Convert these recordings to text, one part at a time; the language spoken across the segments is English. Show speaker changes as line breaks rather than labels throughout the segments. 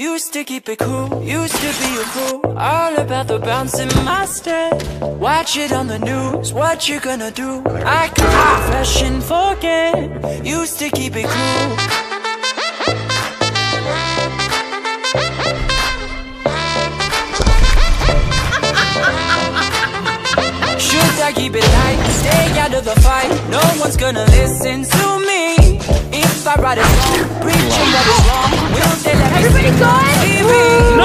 Used to keep it cool, used to be a fool. All about the bouncing my step Watch it on the news, what you gonna do? I can refresh and forget. Used to keep it cool. Should I keep it tight, stay out of the fight. No one's gonna listen to me. If I write a song, preaching what is wrong me
Everybody
sing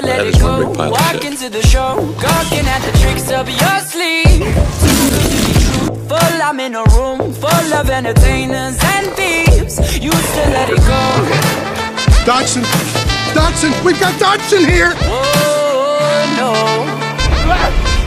to let
That
it
is one
go.
big pile of
Walk
shit.
into the show, gawking at the tricks up your sleeve. Too good to be true. Full, I'm in a room full of entertainers and thieves. Used to let it go.
Dodgson! Dodgson! We've got Dodgson here!
Oh no.